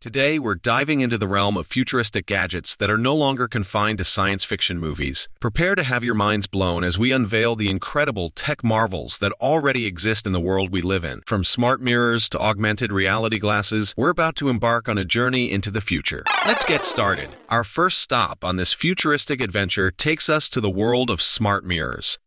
Today, we're diving into the realm of futuristic gadgets that are no longer confined to science fiction movies. Prepare to have your minds blown as we unveil the incredible tech marvels that already exist in the world we live in. From smart mirrors to augmented reality glasses, we're about to embark on a journey into the future. Let's get started. Our first stop on this futuristic adventure takes us to the world of smart mirrors.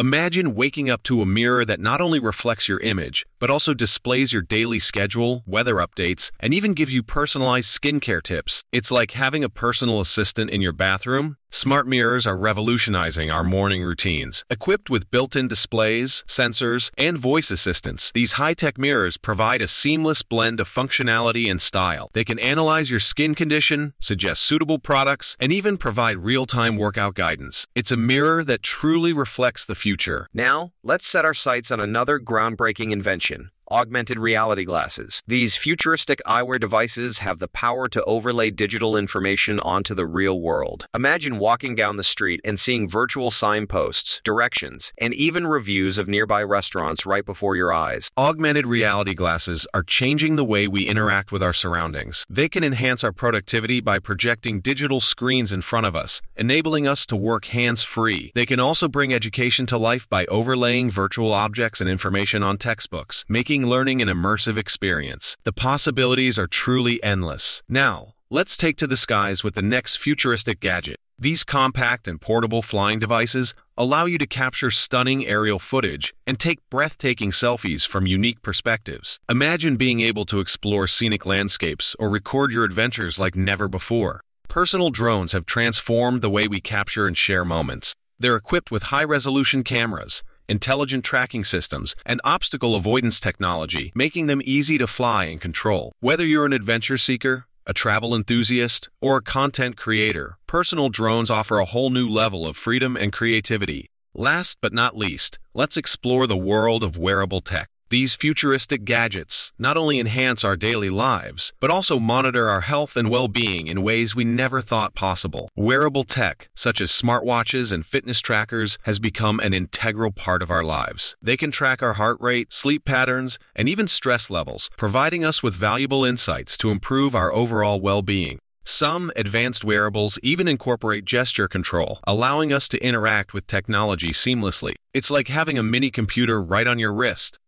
Imagine waking up to a mirror that not only reflects your image, but also displays your daily schedule, weather updates, and even gives you personalized skincare tips. It's like having a personal assistant in your bathroom. Smart mirrors are revolutionizing our morning routines. Equipped with built-in displays, sensors, and voice assistants, these high-tech mirrors provide a seamless blend of functionality and style. They can analyze your skin condition, suggest suitable products, and even provide real-time workout guidance. It's a mirror that truly reflects the future. Now, let's set our sights on another groundbreaking invention augmented reality glasses. These futuristic eyewear devices have the power to overlay digital information onto the real world. Imagine walking down the street and seeing virtual signposts, directions, and even reviews of nearby restaurants right before your eyes. Augmented reality glasses are changing the way we interact with our surroundings. They can enhance our productivity by projecting digital screens in front of us, enabling us to work hands-free. They can also bring education to life by overlaying virtual objects and information on textbooks, making making learning an immersive experience. The possibilities are truly endless. Now, let's take to the skies with the next futuristic gadget. These compact and portable flying devices allow you to capture stunning aerial footage and take breathtaking selfies from unique perspectives. Imagine being able to explore scenic landscapes or record your adventures like never before. Personal drones have transformed the way we capture and share moments. They're equipped with high-resolution cameras, intelligent tracking systems, and obstacle avoidance technology, making them easy to fly and control. Whether you're an adventure seeker, a travel enthusiast, or a content creator, personal drones offer a whole new level of freedom and creativity. Last but not least, let's explore the world of wearable tech. These futuristic gadgets not only enhance our daily lives, but also monitor our health and well-being in ways we never thought possible. Wearable tech, such as smartwatches and fitness trackers, has become an integral part of our lives. They can track our heart rate, sleep patterns, and even stress levels, providing us with valuable insights to improve our overall well-being. Some advanced wearables even incorporate gesture control, allowing us to interact with technology seamlessly. It's like having a mini computer right on your wrist.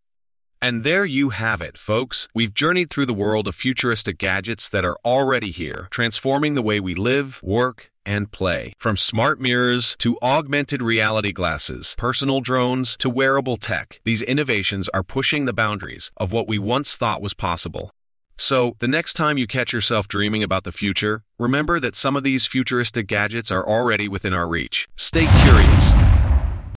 And there you have it, folks. We've journeyed through the world of futuristic gadgets that are already here, transforming the way we live, work, and play. From smart mirrors to augmented reality glasses, personal drones to wearable tech, these innovations are pushing the boundaries of what we once thought was possible. So, the next time you catch yourself dreaming about the future, remember that some of these futuristic gadgets are already within our reach. Stay curious